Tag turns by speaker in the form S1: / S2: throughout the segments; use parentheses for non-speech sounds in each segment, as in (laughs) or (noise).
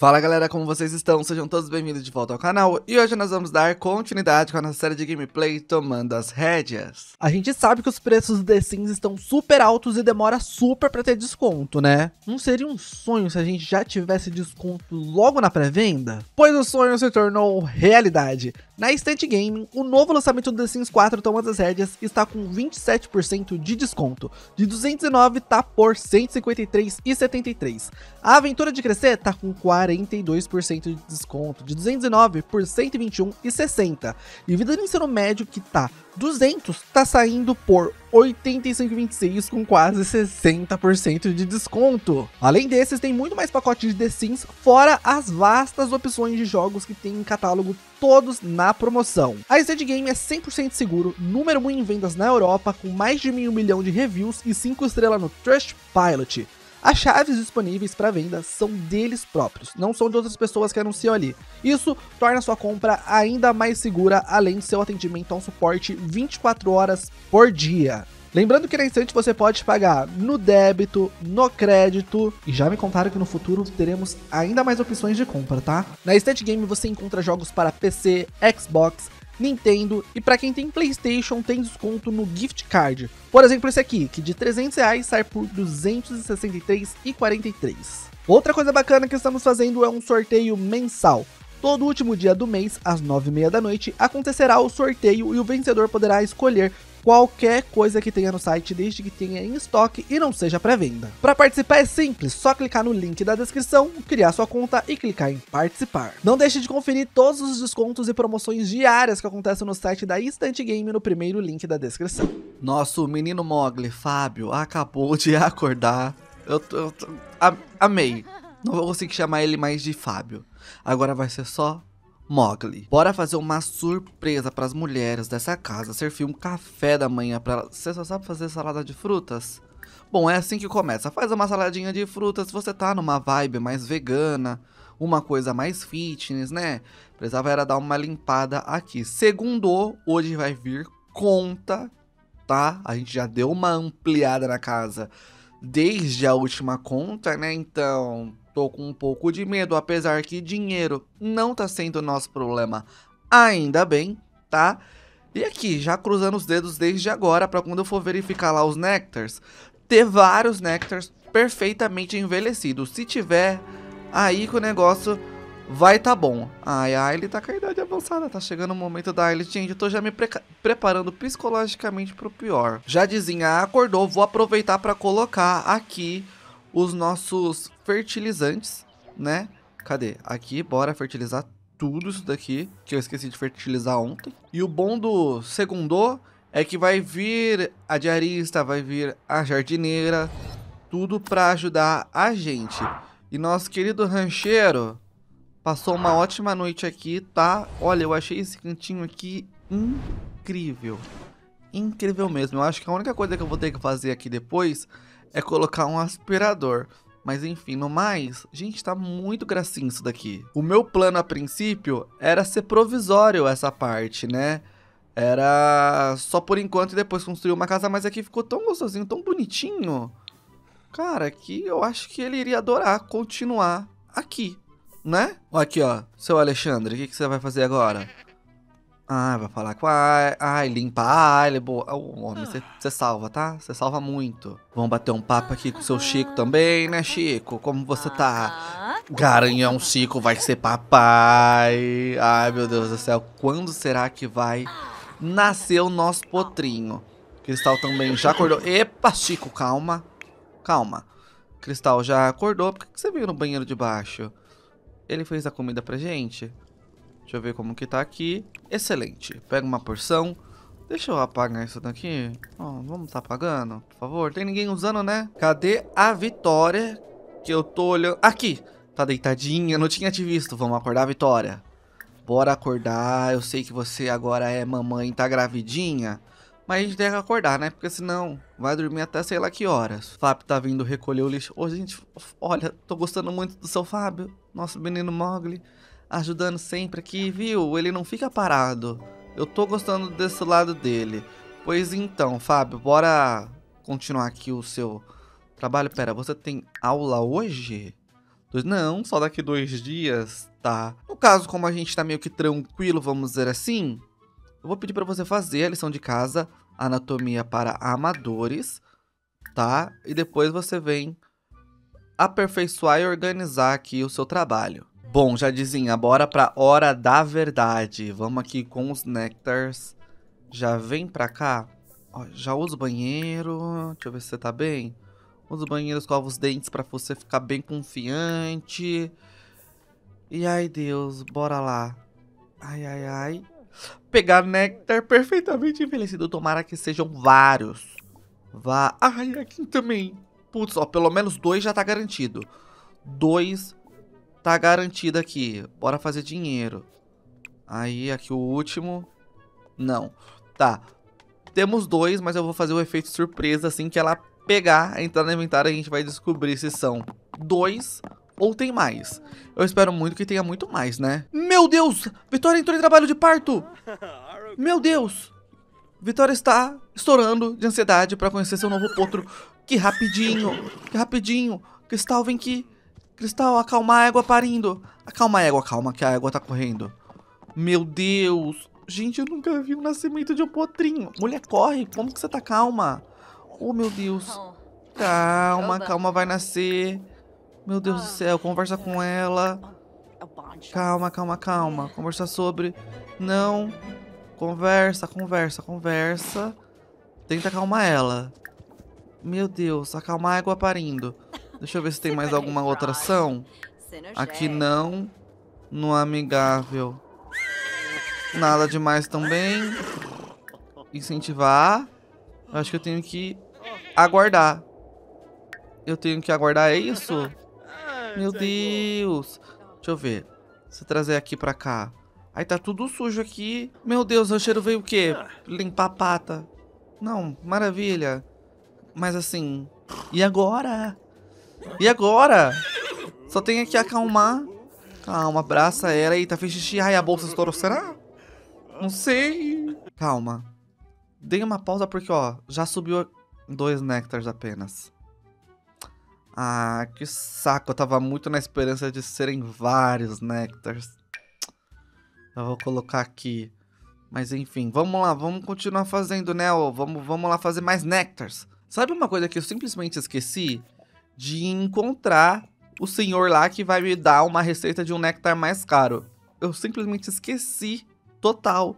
S1: Fala galera, como vocês estão? Sejam todos bem-vindos de volta ao canal e hoje nós vamos dar continuidade com a nossa série de gameplay Tomando as Rédeas.
S2: A gente sabe que os preços do The Sims estão super altos e demora super pra ter desconto, né? Não seria um sonho se a gente já tivesse desconto logo na pré-venda? Pois o sonho se tornou realidade. Na Instant Gaming, o novo lançamento do The Sims 4 Tomando as Rédeas está com 27% de desconto. De 209 tá por 153,73. A aventura de crescer tá com 42% de desconto, de 209 por 121,60. E vida no ensino médio que tá 200 tá saindo por 85,26 com quase 60% de desconto. Além desses, tem muito mais pacotes de The Sims, fora as vastas opções de jogos que tem em catálogo todos na promoção. A Zed Game é 100% seguro, número 1 em vendas na Europa, com mais de meio milhão de reviews e 5 estrelas no Trustpilot. As chaves disponíveis para venda são deles próprios, não são de outras pessoas que anunciam ali. Isso torna sua compra ainda mais segura, além de seu atendimento ao suporte 24 horas por dia. Lembrando que na instante você pode pagar no débito, no crédito, e já me contaram que no futuro teremos ainda mais opções de compra, tá? Na Instant Game você encontra jogos para PC, Xbox, Nintendo e para quem tem PlayStation tem desconto no gift card. Por exemplo, esse aqui, que de 300 reais sai por 263,43. Outra coisa bacana que estamos fazendo é um sorteio mensal. Todo último dia do mês, às 9h30 da noite, acontecerá o sorteio e o vencedor poderá escolher qualquer coisa que tenha no site, desde que tenha em estoque e não seja pré-venda. Para participar é simples, só clicar no link da descrição, criar sua conta e clicar em participar. Não deixe de conferir todos os descontos e promoções diárias que acontecem no site da Instant Game no primeiro link da descrição.
S1: Nosso menino Mogli, Fábio, acabou de acordar. Eu, eu, eu amei. Não vou conseguir chamar ele mais de Fábio. Agora vai ser só Mogli. Bora fazer uma surpresa para as mulheres dessa casa, servir um café da manhã para elas. Você só sabe fazer salada de frutas? Bom, é assim que começa. Faz uma saladinha de frutas você tá numa vibe mais vegana, uma coisa mais fitness, né? Precisava era dar uma limpada aqui. Segundo, hoje vai vir conta, tá? A gente já deu uma ampliada na casa desde a última conta, né? Então, Tô com um pouco de medo, apesar que dinheiro não tá sendo nosso problema ainda bem, tá? E aqui, já cruzando os dedos desde agora, para quando eu for verificar lá os néctares, ter vários néctares perfeitamente envelhecidos. Se tiver, aí que o negócio vai tá bom. Ai, a Ailey tá com a idade avançada, tá chegando o momento da Ailey. Gente, eu tô já me pre preparando psicologicamente pro pior. Já dizinha, acordou, vou aproveitar para colocar aqui os nossos fertilizantes, né? Cadê? Aqui, bora fertilizar tudo isso daqui, que eu esqueci de fertilizar ontem. E o bom do segundo é que vai vir a diarista, vai vir a jardineira, tudo para ajudar a gente. E nosso querido rancheiro passou uma ótima noite aqui, tá? Olha, eu achei esse cantinho aqui incrível. Incrível mesmo. Eu acho que a única coisa que eu vou ter que fazer aqui depois é colocar um aspirador. Mas enfim, no mais, gente, tá muito gracinho isso daqui. O meu plano a princípio era ser provisório essa parte, né? Era só por enquanto e depois construir uma casa, mas aqui ficou tão gostosinho, tão bonitinho. Cara, aqui eu acho que ele iria adorar continuar aqui, né? Aqui, ó, seu Alexandre, o que, que você vai fazer agora? Ah, vai falar com a Ai, limpa a Ai, boa. O homem, você salva, tá? Você salva muito. Vamos bater um papo aqui com o seu Chico também, né, Chico? Como você tá? Garanhão Chico vai ser papai. Ai, meu Deus do céu. Quando será que vai nascer o nosso potrinho? Cristal também já acordou. Epa, Chico, calma. Calma. Cristal já acordou. Por que você veio no banheiro de baixo? Ele fez a comida pra gente? Deixa eu ver como que tá aqui. Excelente. Pega uma porção. Deixa eu apagar isso daqui. Oh, vamos tá apagando, por favor. Tem ninguém usando, né? Cadê a Vitória? Que eu tô olhando... Aqui! Tá deitadinha, não tinha te visto. Vamos acordar, Vitória. Bora acordar. Eu sei que você agora é mamãe, tá gravidinha. Mas a gente tem que acordar, né? Porque senão vai dormir até sei lá que horas. Fábio tá vindo recolher o lixo. Ô, oh, gente, olha, tô gostando muito do seu Fábio. Nosso menino Mogli ajudando sempre aqui, viu? Ele não fica parado. Eu tô gostando desse lado dele. Pois então, Fábio, bora continuar aqui o seu trabalho. Pera, você tem aula hoje? Não, só daqui dois dias, tá? No caso, como a gente tá meio que tranquilo, vamos dizer assim, eu vou pedir para você fazer a lição de casa, anatomia para amadores, tá? E depois você vem aperfeiçoar e organizar aqui o seu trabalho. Bom, Jadizinha, bora pra hora da verdade. Vamos aqui com os néctares. Já vem pra cá. Ó, já usa o banheiro. Deixa eu ver se você tá bem. Usa o banheiro, escova os dentes pra você ficar bem confiante. E ai, Deus, bora lá. Ai, ai, ai. Pegar néctar perfeitamente envelhecido. Tomara que sejam vários. Vá. Ai, aqui também. Putz, ó, pelo menos dois já tá garantido. Dois tá garantido aqui. Bora fazer dinheiro. Aí, aqui o último. Não. Tá. Temos dois, mas eu vou fazer o efeito surpresa assim que ela pegar, entrar no inventário, a gente vai descobrir se são dois ou tem mais. Eu espero muito que tenha muito mais, né? Meu Deus! Vitória entrou em trabalho de parto! (laughs) Meu Deus! Vitória está estourando de ansiedade para conhecer seu novo potro. Que rapidinho! Que rapidinho! Cristal, vem aqui! Cristal, acalma a égua parindo. Acalma a égua, calma que a égua tá correndo. Meu Deus. Gente, eu nunca vi o um nascimento de um potrinho. Mulher, corre. Como que você tá calma? Oh, meu Deus. Calma, calma, vai nascer. Meu Deus do céu, conversa com ela. Calma, calma, calma. Conversa sobre... Não. Conversa, conversa, conversa. Tenta acalmar ela. Meu Deus, acalmar a égua parindo. Deixa eu ver se tem mais alguma outra ação. Aqui não. No amigável. Nada demais também. Incentivar. Acho que eu tenho que aguardar. Eu tenho que aguardar, é isso? Meu Deus. Deixa eu ver. Se trazer aqui pra cá. Aí tá tudo sujo aqui. Meu Deus, o cheiro veio o quê? Limpar a pata. Não, maravilha. Mas assim... E agora? E agora? Só tem que acalmar. Calma, abraça ela. Eita, fez xixi. Ai, a bolsa estourou. Será? Não sei. Calma. Dei uma pausa porque, ó, já subiu dois néctares apenas. Ah, que saco. Eu tava muito na esperança de serem vários néctares. Eu vou colocar aqui. Mas enfim, vamos lá, vamos continuar fazendo, né? Vamos, vamos lá fazer mais néctares. Sabe uma coisa que eu simplesmente esqueci? De encontrar o senhor lá que vai me dar uma receita de um néctar mais caro. Eu simplesmente esqueci total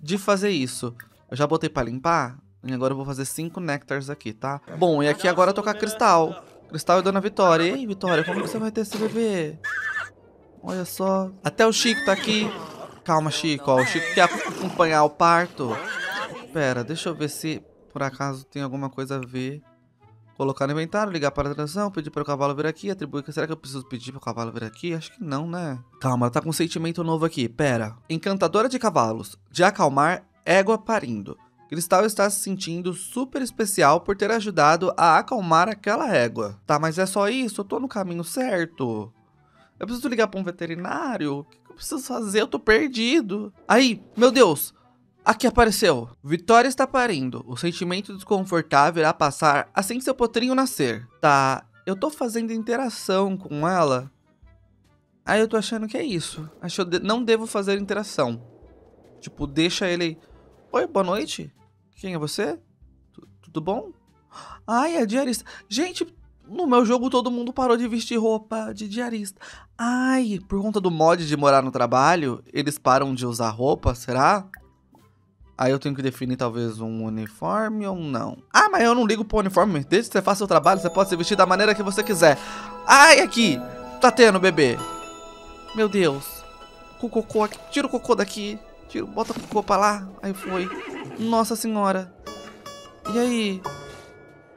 S1: de fazer isso. Eu já botei para limpar e agora eu vou fazer cinco néctares aqui, tá? Bom, e aqui agora eu tô com a Cristal. Cristal e Dona Vitória. Ei, Vitória, como você vai ter esse bebê? Olha só. Até o Chico tá aqui. Calma, Chico. Ó, o Chico quer acompanhar o parto. Pera, deixa eu ver se por acaso tem alguma coisa a ver. Colocar no inventário, ligar para a transação, pedir para o cavalo vir aqui, atribuir. Será que eu preciso pedir para o cavalo vir aqui? Acho que não, né? Calma, ela tá com um sentimento novo aqui. Pera. Encantadora de cavalos. De acalmar, égua parindo. Cristal está se sentindo super especial por ter ajudado a acalmar aquela égua. Tá, mas é só isso? Eu tô no caminho certo? Eu preciso ligar para um veterinário? O que eu preciso fazer? Eu tô perdido. Aí, meu Deus! Aqui apareceu. Vitória está parindo. O sentimento desconfortável irá passar assim que seu potrinho nascer. Tá, eu tô fazendo interação com ela. Aí eu tô achando que é isso. Acho que eu não devo fazer interação. Tipo, deixa ele... Oi, boa noite. Quem é você? T Tudo bom? Ai, é diarista. Gente, no meu jogo todo mundo parou de vestir roupa de diarista. Ai, por conta do mod de morar no trabalho, eles param de usar roupa, será? Aí eu tenho que definir talvez um uniforme ou não. Ah, mas eu não ligo pro uniforme. Desde que você faça o trabalho, você pode se vestir da maneira que você quiser. Ai, aqui! Tá tendo, bebê. Meu Deus. Com cocô aqui. Tira o cocô daqui. Tira, bota o cocô pra lá. Aí foi. Nossa senhora. E aí?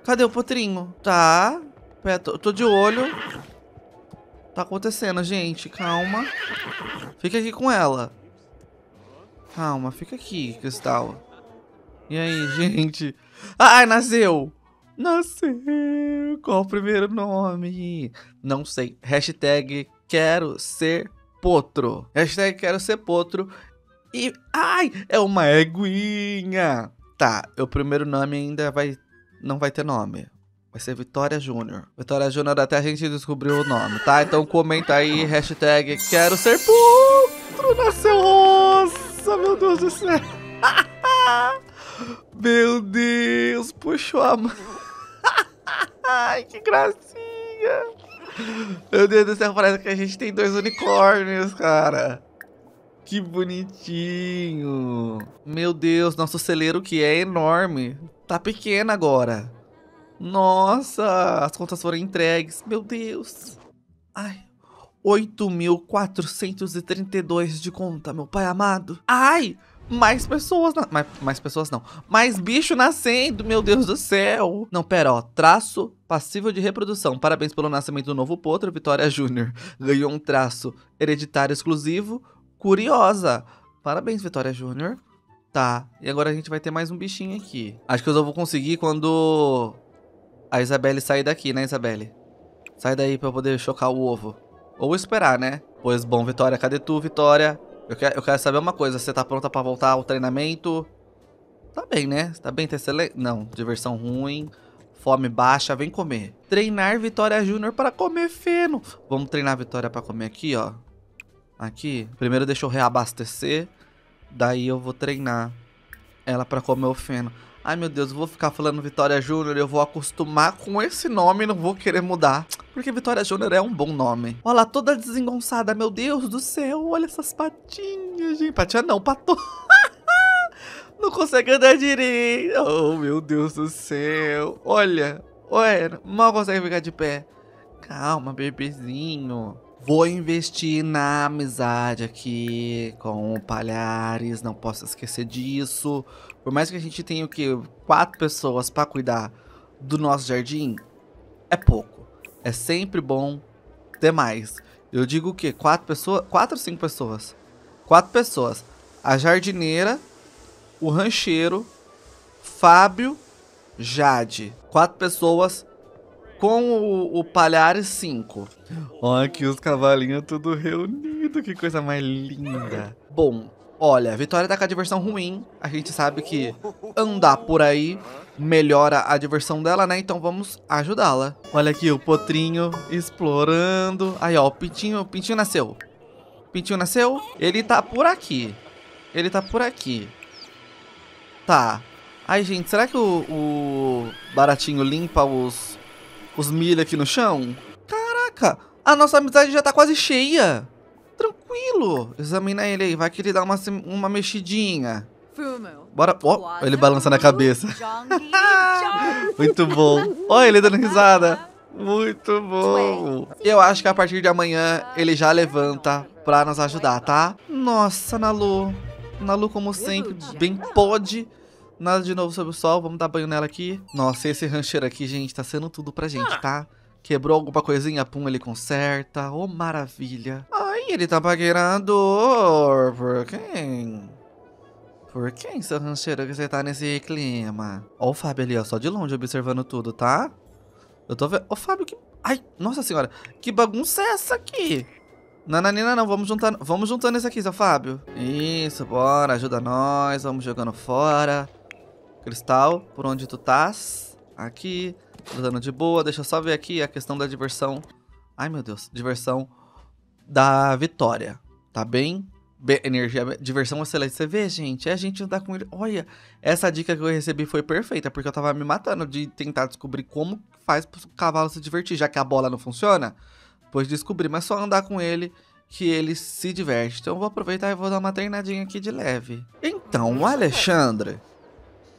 S1: Cadê o potrinho? Tá. Pera, tô de olho. Tá acontecendo, gente. Calma. Fica aqui com ela. Calma, fica aqui, Cristal. E aí, (laughs) gente? Ai, nasceu! Nasceu! Qual o primeiro nome? Não sei. Hashtag quero ser potro. Hashtag quero ser potro. E, ai, é uma eguinha. Tá, o primeiro nome ainda vai, não vai ter nome. Vai ser Vitória Júnior. Vitória Júnior até a gente descobrir o nome, tá? Então comenta aí, hashtag quero ser potro, nasceu roça, meu Deus do céu. (laughs) meu Deus, puxou a mão. (laughs) Ai, que gracinha. Meu Deus do céu, parece que a gente tem dois unicórnios, cara. Que bonitinho. Meu Deus, nosso celeiro que é enorme. Tá pequeno agora. Nossa, as contas foram entregues. Meu Deus. Ai, 8.432 de conta, meu pai amado. Ai, mais pessoas, na... mais, mais pessoas não, mais bicho nascendo, meu Deus do céu. Não, pera, ó, traço passível de reprodução. Parabéns pelo nascimento do novo potro, Vitória Júnior. Ganhou um traço hereditário exclusivo, curiosa. Parabéns, Vitória Júnior. Tá, e agora a gente vai ter mais um bichinho aqui. Acho que eu só vou conseguir quando a Isabelle sair daqui, né, Isabelle? Sai daí pra eu poder chocar o ovo. Ou esperar, né? Pois bom, Vitória, cadê tu, Vitória? Eu quero, eu quero saber uma coisa, você tá pronta pra voltar ao treinamento? Tá bem, né? Tá bem, tá excelente? Não, diversão ruim, fome baixa, vem comer. Treinar Vitória Júnior para comer feno. Vamos treinar Vitória pra comer aqui, ó. Aqui. Primeiro deixa eu reabastecer. Daí eu vou treinar ela pra comer o feno. Ai meu Deus, eu vou ficar falando Vitória Júnior, eu vou acostumar com esse nome e não vou querer mudar. Porque Vitória Júnior é um bom nome. Olha lá, toda desengonçada, meu Deus do céu, olha essas patinhas, gente. Patinha não, pato. (laughs) não consegue andar direito. Oh, meu Deus do céu. Olha, olha, mal consegue ficar de pé. Calma, bebezinho. Vou investir na amizade aqui com o Palhares, não posso esquecer disso. Por mais que a gente tenha o que quatro pessoas para cuidar do nosso jardim, é pouco. É sempre bom ter mais. Eu digo o quê? Quatro pessoas? Quatro ou cinco pessoas? Quatro pessoas. A jardineira, o rancheiro, Fábio, Jade. Quatro pessoas com o, o Palhares 5. Olha aqui os cavalinhos tudo reunido, que coisa mais linda. Bom, olha, a Vitória tá com a diversão ruim. A gente sabe que andar por aí melhora a diversão dela, né? Então vamos ajudá-la. Olha aqui o potrinho explorando. Aí, ó, o pintinho, o pintinho nasceu. O pintinho nasceu? Ele tá por aqui. Ele tá por aqui. Tá. Ai, gente, será que o, o baratinho limpa os os milho aqui no chão. Caraca, a nossa amizade já tá quase cheia. Tranquilo. Examina ele aí, vai que ele dá uma, uma mexidinha. Bora. Ó, oh, ele balançando a cabeça. (laughs) Muito bom. Olha ele dando risada. Muito bom. Eu acho que a partir de amanhã ele já levanta pra nos ajudar, tá? Nossa, Nalu. Nalu, como sempre, bem pode. Nada de novo sobre o sol, vamos dar banho nela aqui. Nossa, esse rancheiro aqui, gente, tá sendo tudo pra gente, tá? Quebrou alguma coisinha, pum, ele conserta. Oh, maravilha. Ai, ele tá paquerando. Por quem? Por quem, seu rancheiro, que você tá nesse clima? Ó o Fábio ali, ó, só de longe observando tudo, tá? Eu tô vendo... Ô, Fábio, que... Ai, nossa senhora, que bagunça é essa aqui? Nananina não, vamos juntando, vamos juntando esse aqui, seu Fábio. Isso, bora, ajuda nós, vamos jogando fora. Cristal, por onde tu estás? Aqui, dando de boa. Deixa eu só ver aqui a questão da diversão. Ai, meu Deus. Diversão da vitória. Tá bem? Be energia, diversão excelente. Você vê, gente? É a gente andar com ele. Olha, essa dica que eu recebi foi perfeita, porque eu tava me matando de tentar descobrir como faz pro cavalo se divertir, já que a bola não funciona. Pois descobri, mas só andar com ele que ele se diverte. Então eu vou aproveitar e vou dar uma treinadinha aqui de leve. Então, o Alexandre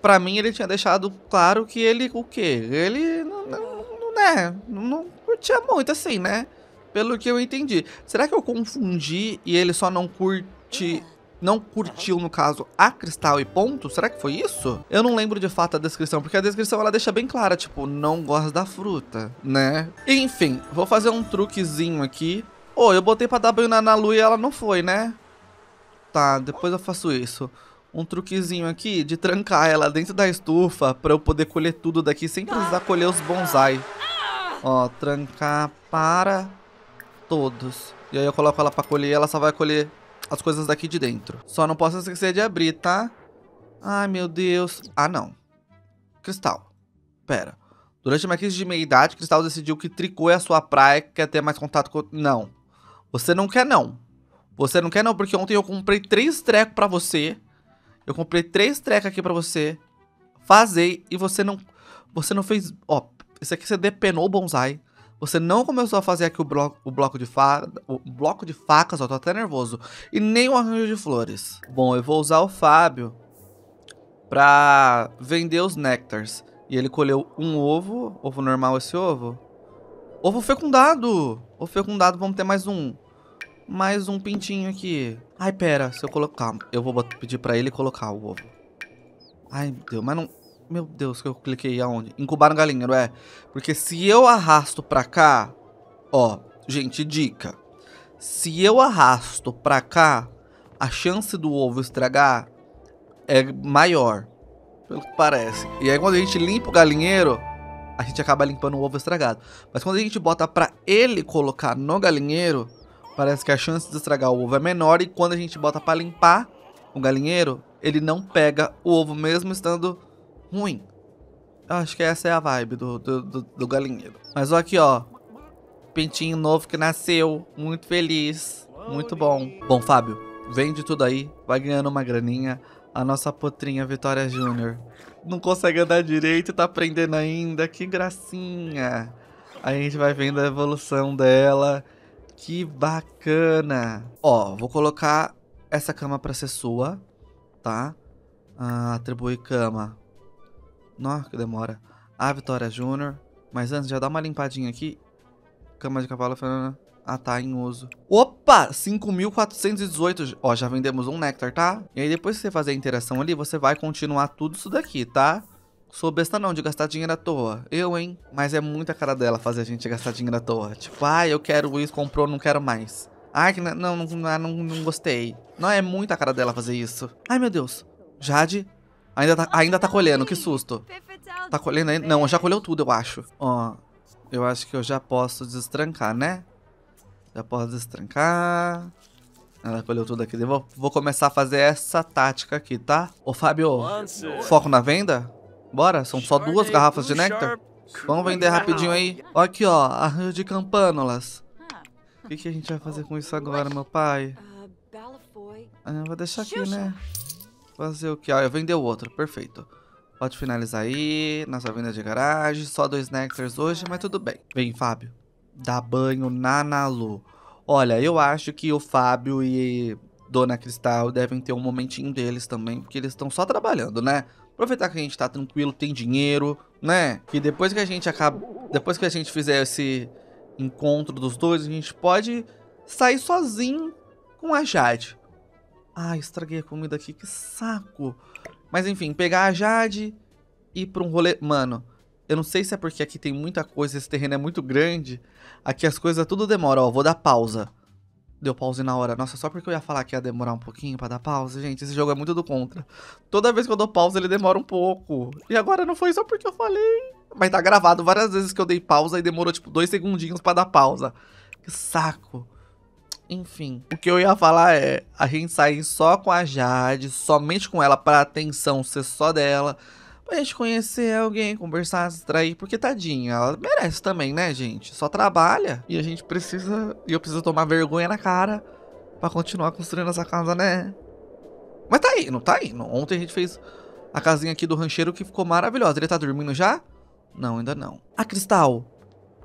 S1: Pra mim, ele tinha deixado claro que ele, o quê? Ele não, não, não, né, não curtia muito assim, né? Pelo que eu entendi. Será que eu confundi e ele só não curte não curtiu, no caso, a Cristal e ponto? Será que foi isso? Eu não lembro de fato a descrição, porque a descrição ela deixa bem clara, tipo, não gosta da fruta, né? Enfim, vou fazer um truquezinho aqui. Oh, eu botei pra dar banho na Lu e ela não foi, né? Tá, depois eu faço isso um truquezinho aqui de trancar ela dentro da estufa pra eu poder colher tudo daqui sem precisar colher os bonsai. Ó, trancar para todos. E aí eu coloco ela pra colher e ela só vai colher as coisas daqui de dentro. Só não posso esquecer de abrir, tá? Ai, meu Deus. Ah, não. Cristal. Pera. Durante uma crise de meia-idade, Cristal decidiu que tricô é a sua praia, que quer ter mais contato com... Não. Você não quer, não. Você não quer, não, porque ontem eu comprei três trecos pra você. Eu comprei três trecos aqui pra você. Fazer e você não... Você não fez... Ó, isso aqui você depenou o bonsai. Você não começou a fazer aqui o bloco, o bloco de facas. O bloco de facas, ó, tô até nervoso. E nem o arranjo de flores. Bom, eu vou usar o Fábio pra vender os néctares. E ele colheu um ovo. Ovo normal esse ovo. Ovo fecundado. Ovo fecundado, vamos ter mais um. Mais um pintinho aqui. Ai, pera, se eu colocar... Eu vou pedir pra ele colocar o ovo. Ai, meu Deus, mas não... Meu Deus, que eu cliquei aonde? Incubar no galinheiro, é. Porque se eu arrasto pra cá... Ó, gente, dica. Se eu arrasto pra cá, a chance do ovo estragar é maior. Pelo que parece. E aí quando a gente limpa o galinheiro, a gente acaba limpando o ovo estragado. Mas quando a gente bota pra ele colocar no galinheiro, parece que a chance de estragar o ovo é menor. E quando a gente bota pra limpar o galinheiro, ele não pega o ovo mesmo estando ruim. Eu acho que essa é a vibe do, do, do, do galinheiro. Mas olha aqui, ó. Pintinho novo que nasceu. Muito feliz. Muito bom. Bom, Fábio, vende tudo aí. Vai ganhando uma graninha. A nossa potrinha Vitória Júnior. Não consegue andar direito, tá aprendendo ainda. Que gracinha. A gente vai vendo a evolução dela. Que bacana. Ó, vou colocar essa cama pra ser sua, tá? Ah, atribuir cama. Nossa, que demora. A Vitória Júnior. Mas antes, já dá uma limpadinha aqui. Cama de cavalo, Fernanda. Ah, tá, em uso. Opa! 5.418. Ó, já vendemos um néctar, tá? E aí, depois que você fazer a interação ali, você vai continuar tudo isso daqui, tá? Sou besta não de gastar dinheiro à toa. Eu, hein? Mas é muita cara dela fazer a gente gastar dinheiro à toa. Tipo, ah, eu quero isso, comprou, não quero mais. Ai, que não, não, não, não, gostei. Não, é muita cara dela fazer isso. Ai, meu Deus. Jade, ainda tá, ainda tá colhendo, que susto. Tá colhendo ainda? Não, já colheu tudo, eu acho. Ó, eu acho que eu já posso destrancar, né? Já posso destrancar. Ela colheu tudo aqui. Vou, vou começar a fazer essa tática aqui, tá? Ô, Fábio, foco na venda? Bora, são só duas garrafas de néctar. Vamos vender rapidinho aí. Ó aqui, ó, arranjo de campânulas. O que, que a gente vai fazer com isso agora, meu pai? Ah, vou deixar aqui, né? Fazer o que? Ó, eu vender o outro, perfeito. Pode finalizar aí, nossa venda de garagem. Só dois néctares hoje, mas tudo bem. Vem, Fábio dar banho na Nalu. Olha, eu acho que o Fábio e Dona Cristal devem ter um momentinho deles também, porque eles estão só trabalhando, né? Aproveitar que a gente tá tranquilo, tem dinheiro, né? Que depois que a gente acaba, depois que a gente fizer esse encontro dos dois, a gente pode sair sozinho com a Jade. Ai, estraguei a comida aqui, que saco. Mas enfim, pegar a Jade e ir pra um rolê, mano. Eu não sei se é porque aqui tem muita coisa, esse terreno é muito grande. Aqui as coisas tudo demora, ó. Vou dar pausa. Deu pause na hora. Nossa, só porque eu ia falar que ia demorar um pouquinho pra dar pausa. Gente, esse jogo é muito do contra. Toda vez que eu dou pausa, ele demora um pouco. E agora não foi só porque eu falei. Mas tá gravado várias vezes que eu dei pausa e demorou, tipo, dois segundinhos pra dar pausa. Que saco. Enfim, o que eu ia falar é a gente sair só com a Jade, somente com ela, pra atenção ser só dela pra gente conhecer alguém, conversar, distrair, porque tadinha, ela merece também, né, gente? Só trabalha e a gente precisa, e eu preciso tomar vergonha na cara pra continuar construindo essa casa, né? Mas tá indo, tá indo. Ontem a gente fez a casinha aqui do rancheiro que ficou maravilhosa. Ele tá dormindo já? Não, ainda não. Ah, Cristal.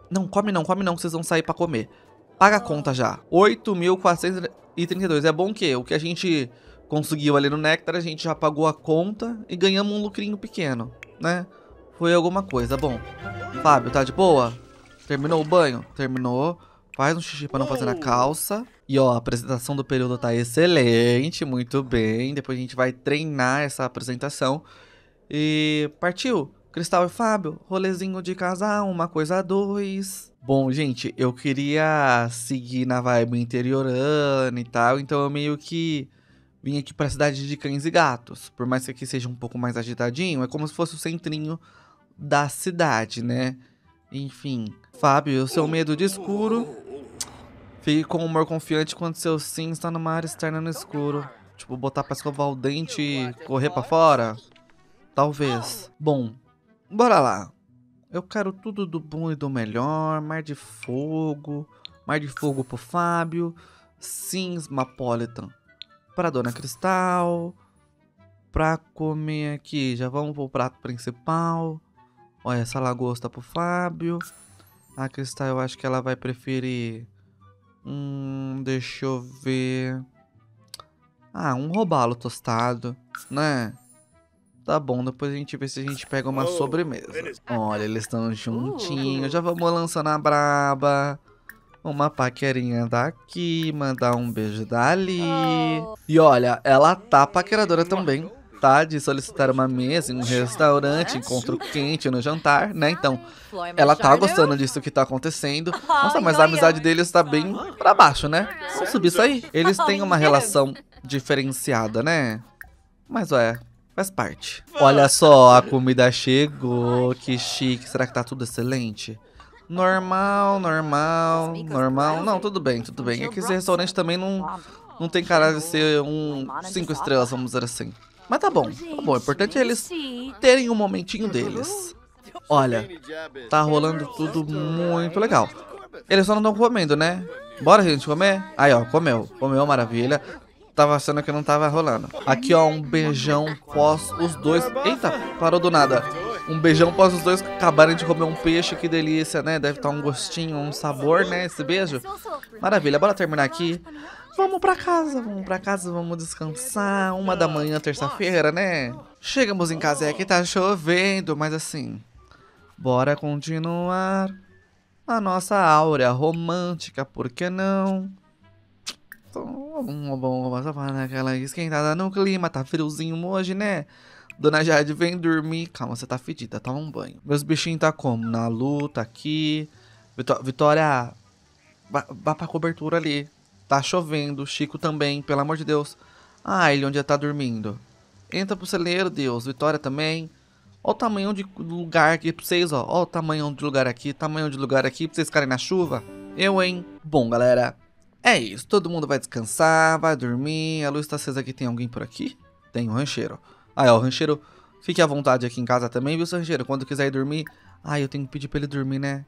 S1: Não, come não, come não, que vocês vão sair pra comer. Paga a conta já. 8.432. É bom que o que a gente conseguiu ali no Nectar, a gente já pagou a conta e ganhamos um lucrinho pequeno, né? Foi alguma coisa. Bom, Fábio, tá de boa? Terminou o banho? Terminou. Faz um xixi pra não fazer na calça. E ó, a apresentação do período tá excelente, muito bem. Depois a gente vai treinar essa apresentação. E partiu. Cristal e Fábio, rolezinho de casal, uma coisa a dois. Bom, gente, eu queria seguir na vibe interiorana e tal, então eu meio que vim aqui para a cidade de Cães e Gatos. Por mais que aqui seja um pouco mais agitadinho, é como se fosse o centrinho da cidade, né? Enfim, Fábio, o seu medo de escuro. Fique com humor confiante quando seu sim está numa área externa no escuro. Tipo, botar pra escovar o dente e correr pra fora? Talvez. Bom, bora lá. Eu quero tudo do bom e do melhor. Mar de fogo. Mar de fogo pro Fábio. Sims Mapolitan pra Dona Cristal. Pra comer aqui, já vamos pro prato principal. Olha, essa lagosta pro Fábio. A Cristal eu acho que ela vai preferir... Hum, deixa eu ver... Ah, um robalo tostado, né? Tá bom, depois a gente vê se a gente pega uma oh, sobremesa. Olha, eles estão juntinhos. Já vamos lançando a braba. Uma paquerinha daqui, mandar um beijo dali. Oh. E olha, ela tá paqueradora também, tá? De solicitar uma mesa em um restaurante, encontro quente no jantar, né? Então, ela tá gostando disso que tá acontecendo. Nossa, mas a amizade deles tá bem pra baixo, né? Vamos subir isso aí. Eles têm uma relação diferenciada, né? Mas, ué, Faz parte. Olha só, a comida chegou. Que chique. Será que tá tudo excelente? Normal, normal, normal. Não, tudo bem, tudo bem. É que esse restaurante também não, não tem cara de ser um cinco estrelas, vamos dizer assim. Mas tá bom, tá bom. O importante é eles terem um momentinho deles. Olha, tá rolando tudo muito legal. Eles só não estão comendo, né? Bora, gente, comer? Aí, ó, comeu. Comeu, maravilha tava achando que não tava rolando. Aqui, ó, um beijão pós os dois... Eita, parou do nada. Um beijão pós os dois acabarem de comer um peixe, que delícia, né? Deve estar um gostinho, um sabor, né? Esse beijo. Maravilha, bora terminar aqui. Vamos pra casa, vamos pra casa, vamos descansar. Uma da manhã, terça-feira, né? Chegamos em casa e aqui tá chovendo, mas assim... Bora continuar a nossa áurea romântica, por que não? Vamos, vamos, vamos aquela esquentada no clima, tá friozinho hoje, né? Dona Jade, vem dormir. Calma, você tá fedida, toma um banho. Meus bichinhos tá como? Na luta aqui. Vitória, vá, pra cobertura ali. Tá chovendo, Chico também, pelo amor de Deus. Ah, ele onde tá dormindo. Entra pro celeiro, Deus. Vitória também. Ó o tamanho de lugar aqui pra vocês, ó. Ó o tamanho de lugar aqui, tamanho de lugar aqui pra vocês ficarem na chuva. Eu, hein? Bom, galera, é isso, todo mundo vai descansar, vai dormir. A luz tá acesa aqui, tem alguém por aqui? Tem um rancheiro. Ah, é, o rancheiro, fique à vontade aqui em casa também, viu, seu rancheiro? Quando quiser ir dormir. Ah, eu tenho que pedir pra ele dormir, né?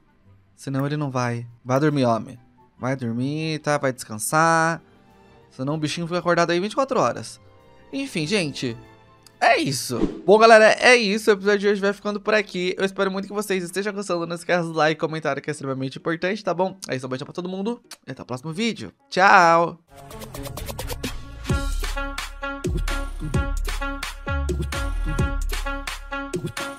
S1: Senão ele não vai. Vai dormir, homem. Vai dormir, tá? Vai descansar. Senão o bichinho fica acordado aí 24 horas. Enfim, gente. É isso. Bom, galera, é isso. O episódio de hoje vai ficando por aqui. Eu espero muito que vocês estejam gostando. Não esqueça do like comentário que é extremamente importante, tá bom? É isso, um beijo pra todo mundo e até o próximo vídeo. Tchau! with the